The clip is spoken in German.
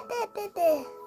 bäh, bäh, bäh.